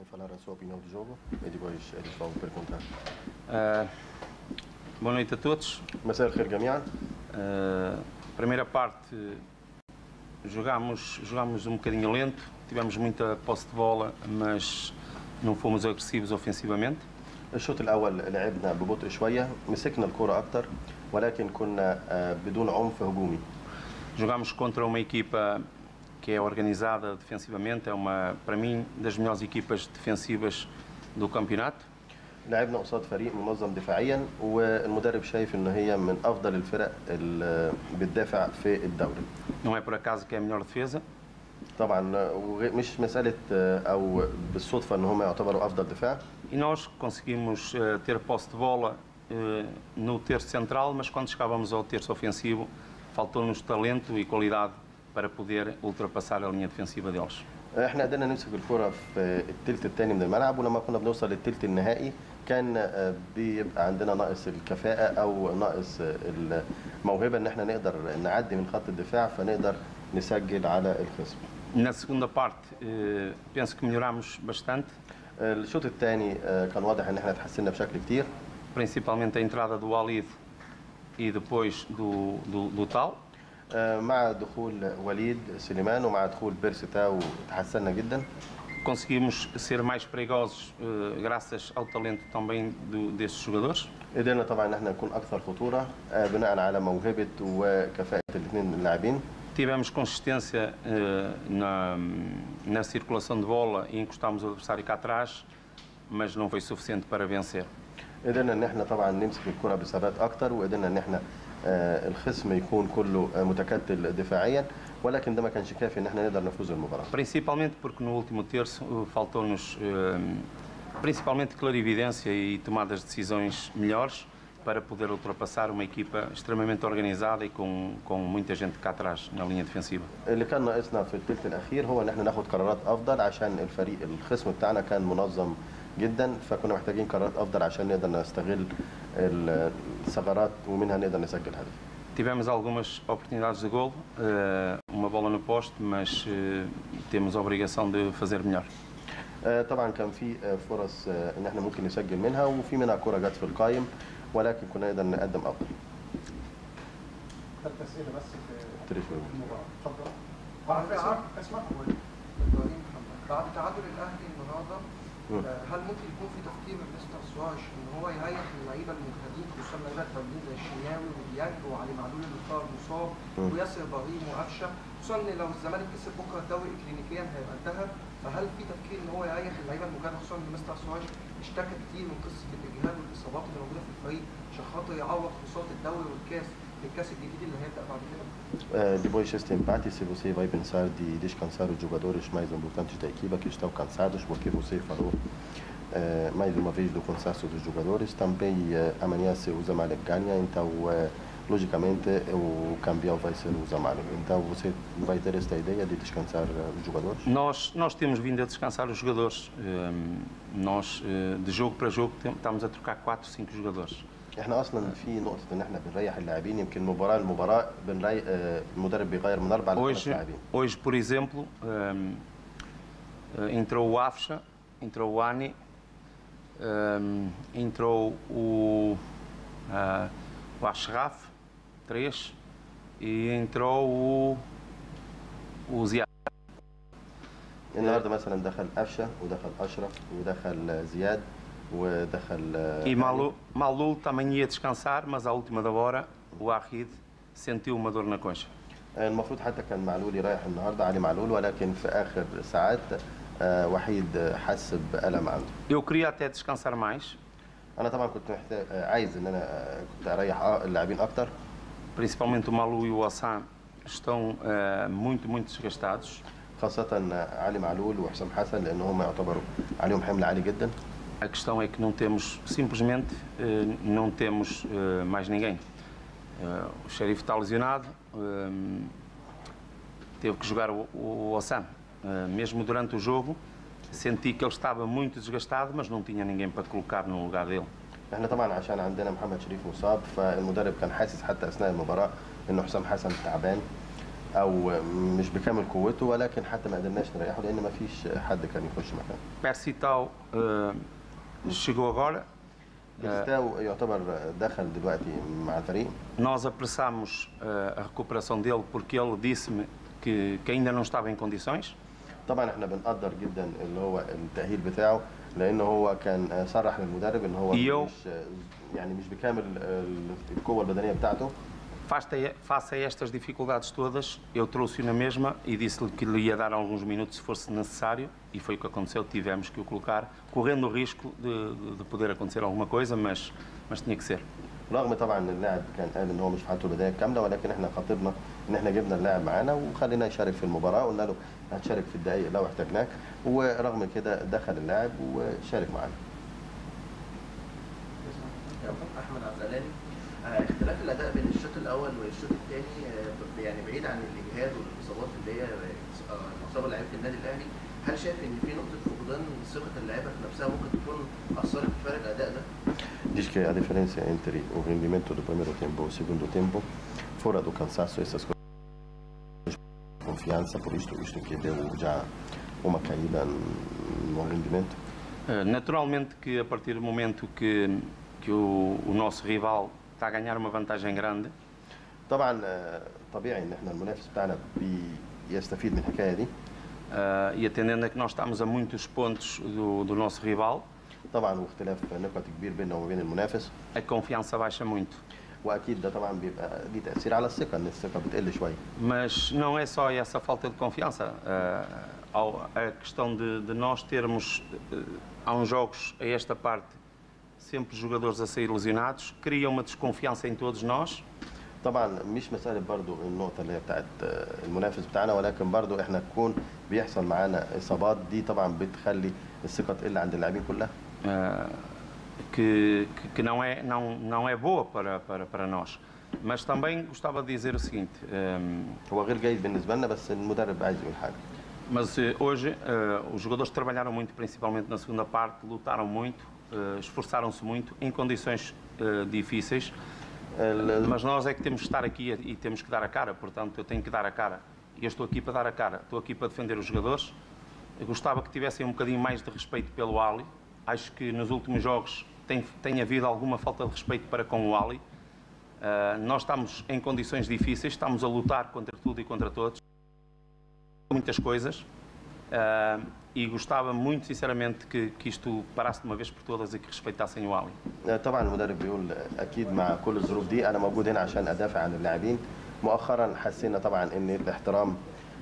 vai falar a sua opinião do jogo e depois eles vão perguntar. Uh, boa noite a todos. مساء الخير جميعا Uh, primeira parte, jogámos, jogámos um bocadinho lento, tivemos muita posse de bola, mas não fomos agressivos ofensivamente. الشوط الاول لعبنا ببطء شويه مسكنا الكره اكتر ولكن كنا آه، بدون عنف هجومي Jogámos contra uma equipa que é organizada defensivamente, é uma, para mim, das melhores equipas defensivas do campeonato. لعبنا قصاد فريق منظم دفاعيا والمدرب شايف ان هي من افضل الفرق اللي بتدافع في الدوري Não é por acaso que é a melhor defesa, طبعا آه، وغ- مش مساله آه، او بالصدفه ان هم يعتبروا افضل دفاع e nós conseguimos eh, ter posse de bola eh, no terço central, mas quando chegávamos ao terço ofensivo, faltou-nos talento e qualidade para poder ultrapassar a linha defensiva deles. إحنا قدرنا نمسك الكرة في التلت الثاني من الملعب ولما كنا بنوصل للتلت النهائي كان آه، بيبقى عندنا ناقص الكفاءة أو ناقص آه، الموهبة إن إحنا نقدر نعدي من خط الدفاع فنقدر نسجل على الخصم Na segunda parte, eh, penso que melhorámos bastante, آه، الشوط الثاني كان واضح إن إحنا اتحسنا بشكل كتير principalmente a entrada do Walid e depois do, do, do Tal. آه، مع دخول وليد سليمان ومع دخول بيرسي تاو تحسنا جدا Conseguimos ser mais perigosos eh, graças ao talento também do, destes jogadores. قدرنا طبعا ان إحنا نكون أكثر خطورة آه، بناء على موهبة وكفاءة الاثنين اللاعبين Tivemos consistência eh, na, na circulação de bola e encostámos o adversário cá atrás, mas não foi suficiente para vencer. قدرنا ان إحنا طبعا نمسك الكره بثبات أكتر وقدرنا ان إحنا آه، آه، الخصم يكون كله آه، متكتل دفاعيا ولكن ده ما كانش كافي إن إحنا نقدر نفوز المباراه برينسيبالمنت بوركو نو اولتيمو تيرس فالتونوس برينسيبالمنت كلاريفيدنسيا اي تومادس ديسيزونز ميلورز para poder ultrapassar uma equipa extremamente organizada e كون كون مويتا gente cá نا na linha اللي كان ناقصنا في الثلث الأخير هو إن إحنا ناخد قرارات أفضل عشان الفريق الخصم بتاعنا كان منظم جدا فكنا محتاجين قرارات أفضل عشان نقدر نستغل الثغرات ومنها نقدر نسجل هدف Tivemos algumas oportunidades de golo, eh, uma bola no poste, mas eh, temos a obrigação de fazer melhor. طبعا كان في فرص ان إحنا ممكن نسجل منها وفي منها كره جت في القايم ولكن كنا نقدر نقدم افضل ثلاث اسئله بس في. المباراه اتفضل اسمك اسمك إبراهيم محمد بعد تعادل الاهلي النهارده هل ممكن يكون في تفكير من مستر سواش إن هو يريح اللعيبة المجهدين خصوصا لعيبه التمرين زي الشناوي وديانج وعلي معلول اللي صار مصاب. وياسر إبراهيم وقفشه خصوصا إن لو الزمالك كسب بكرة الدوري كلينيكيا هيبقى انتهى. فهل في تفكير إن هو يريح اللعيبة المجهده خصوصا إن مستر سواش اشتكى كتير من قصة الاجهاد والإصابات اللي موجودة في الفريق عشان خاطر يعوض خساره الدوري والكاس. É, depois deste empate, se você vai pensar de descansar os jogadores mais importantes da equipa que estão cansados, porque você falou é, mais uma vez do cansaço dos jogadores, também uh, amanhã se o Zamalek ganha, então logicamente o campeão vai ser o Zamalek. Então você vai ter esta ideia de descansar os jogadores? Nós, nós temos vindo a descansar os jogadores. Ehm, nós, eh, de jogo para jogo, estamos a trocar 4, 5 jogadores. إحنا أصلا في نقطة إن إحنا بنريح اللاعبين يمكن مباراة لمباراة بنريح آه، المدرب بيغير من أربع لخمس لاعبين hoje por exemplo, ehm, eh, entrou o Afsha, entrou o Ani, ehm, entrou o, ah, o Ashraf, 3, e entrou o, o Ziad. النهارده مثلا دخل قفشه ودخل أشرف ودخل زياد ودخل آه، E Malu, Malul também ia descansar, mas à última da hora o Arrid sentiu uma dor na concha. المفروض حتى كان معلول يريح النهارده علي معلول ولكن في آخر ساعات آه، وحيد حس بألم عنده. Eu queria até descansar mais, أنا طبعا كنت محتاج آه، عايز إن أنا كنت أريح اللاعبين أكتر. Principalmente o Malu e o Hassan estão eh, muito, muito desgastados. خاصة علي معلول وحسام حسن لأن هم يعتبروا عليهم حمل عالي جدا. A questão é que não temos, simplesmente, eh, não temos eh, mais ninguém. Eh, o xerife está lesionado, eh, teve que jogar o, o Hassan. Eh, mesmo durante o jogo, senti que ele estava muito desgastado, mas não tinha ninguém para colocar no lugar dele. احنا طبعا عشان عندنا محمد شريف مصاب فالمدرب كان حاسس حتى اثناء المباراة انه حسام حسن تعبان او مش بكامل قوته ولكن حتى ما قدرناش نريحه لان ما فيش حد كان يخش مكانه Percital eh, chegou agora. بيرستاو يعتبر دخل دلوقتي مع الفريق Nós apressámos eh, a recuperação dele porque ele disse-me que, que ainda não estava em condições. طبعا احنا بنقدر جدا اللي هو التاهيل بتاعه لان هو كان صرح للمدرب ان هو يو. مش يعني مش بكامل القوه البدنيه بتاعته Face a, face a estas dificuldades todas, eu trouxe-o na mesma e disse-lhe que lhe ia dar alguns minutos se fosse necessário, e foi o que aconteceu. Tivemos que o colocar, correndo o risco de, de- de poder acontecer alguma coisa, mas, mas tinha que ser. رغم طبعا ان اللاعب كان قال ان هو مش في حالته البدنيه الكامله ولكن احنا خاطبنا ان احنا جبنا اللاعب معانا وخلينا يشارك في المباراه قلنا له هتشارك في الدقائق لو احتاجناك ورغم كده دخل اللاعب وشارك معانا احمد عبد آه، اختلاف الاداء بين الشوط الاول والشوط الثاني يعني بعيد عن الاجهاد والاصابات اللي هي آه، اصابه لعيبه النادي الاهلي هل شايف ان في نقطه فقدان ثقه اللعيبه في نفسها ممكن تكون eثرت في فرق الاداء ده؟ Diz que a diferença entre o rendimento do primeiro tempo e o segundo tempo, fora do cansaço, essas coisas, confiança, por isto, isto que deu já uma caída no rendimento. Eh, Naturalmente que a partir do momento que, que o, o nosso rival está a ganhar uma vantagem grande, طبعا آه، طبيعي ان احنا المنافس بتاعنا بيستفيد من الحكايه دي eh, e atendendo a que nós estamos a muitos pontos do, do nosso rival, طبعا واختلاف نقط كبير بيننا وبين المنافس a confiança baixa muito. واكيد ده طبعا بيبقى ليه تاثير على الثقه ان الثقه بتقل شويه Mas não é só essa falta de confiança. eh, ao- a questão de, de nós termos, eh, há uns jogos a esta parte, sempre jogadores a sair lesionados, cria uma desconfiança em todos nós. طبعا مش مساله برضو النقطه اللي هي بتاعت آه، المنافس بتاعنا ولكن برضو احنا تكون بيحصل معانا اصابات دي طبعا بتخلي الثقه تقل عند اللاعبين كلها eh, que, que- que não, é, não, não é boa para, para, para nós. Mas também gostava de dizer o seguinte: eh, هو غير جيد بالنسبه لنا بس المدرب عايز يقول حاجه mas eh, hoje eh, os jogadores trabalharam muito, principalmente na segunda parte, lutaram muito, eh, esforçaram-se muito em condições eh, difíceis. ال- Mas nós é que temos que estar aqui e temos que dar a cara, portanto eu tenho que dar a cara. Eu estou aqui para dar a cara, estou aqui para defender os jogadores. Eu gostava que tivessem um bocadinho mais de respeito pelo Ali. Acho que nos últimos jogos tem, tem havido alguma falta de respeito para com o Ali. Ah, nós estamos em condições difíceis, estamos a lutar contra tudo e contra todos. Muitas coisas. Ah, e gostava muito sinceramente que, que isto parasse de uma vez por todas e que respeitassem o Ali. طبعا المدرب بيقول أكيد مع كل الظروف دي أنا موجود هنا عشان أدافع عن اللاعبين. مؤخرا حسينا طبعا إن الاحترام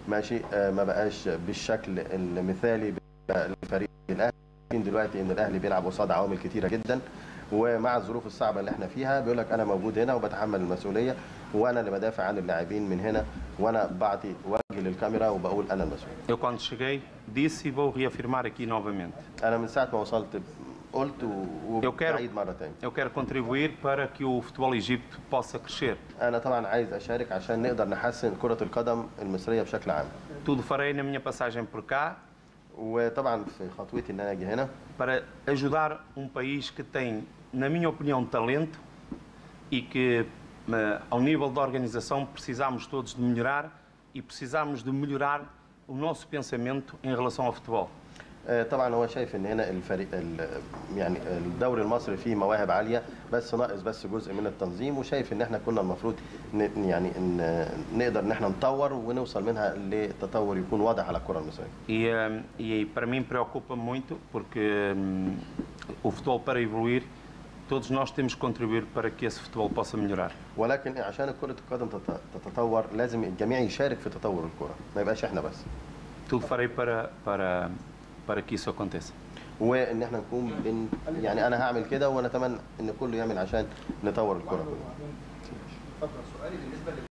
ماشي آه، ما بقاش بالشكل المثالي لفريق الأهلي. دلوقتي إن الأهلي بيلعب قصاد عوامل كتيرة جدا. ومع الظروف الصعبة اللي إحنا فيها بيقول لك أنا موجود هنا وبتحمل المسؤولية وأنا اللي بدافع عن اللاعبين من هنا وأنا بعطي وجه للكاميرا وبقول أنا المسؤول. Eu, quando cheguei, disse e vou reafirmar aqui novamente. أنا من ساعة ما وصلت قلت وبعيد مرة تاني Eu quero contribuir para que o futebol egípcio possa crescer. أنا طبعا عايز أشارك عشان نقدر نحسن كرة القدم المصرية بشكل عام. Tudo farei na minha passagem por cá. وطبعا في خطوتي إن أنا أجي هنا. Para ajudar um país que tem, na minha opinião, talento e que, eh, ao nível da organização, precisamos todos de melhorar e precisamos de melhorar o nosso pensamento em relação ao futebol. آه، طبعا هو شايف ان هنا الفريق ال- يعني الدوري المصري فيه مواهب عاليه بس ناقص بس جزء من التنظيم وشايف ان احنا كنا المفروض ن- يعني ان نقدر ان احنا نطور ونوصل منها لتطور يكون واضح على الكره المصريه E, eh, e para mim preocupa muito porque hum, o futebol para evoluir, todos nós temos que contribuir para que esse futebol possa melhorar. ولكن عشان كره القدم تت- تتطور لازم الجميع يشارك في تطور الكره ما يبقاش احنا بس Tudo farei para, para, para que isso aconteça. وان احنا نكون بن يعني انا هعمل كده ونتمنى ان كله يعمل عشان نطور الكره